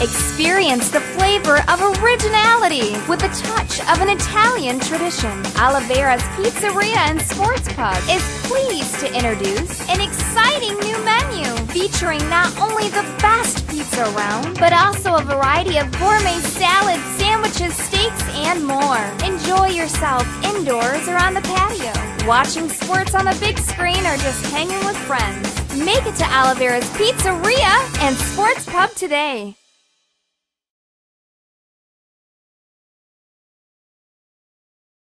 Experience the flavor of originality with the touch of an Italian tradition. Olivera's Pizzeria and Sports Pub is pleased to introduce an exciting new menu featuring not only the best pizza around, but also a variety of gourmet salads, sandwiches, steaks, and more. Enjoy yourself indoors or on the patio, watching sports on the big screen, or just hanging with friends. Make it to Olivera's Pizzeria and Sports Pub today.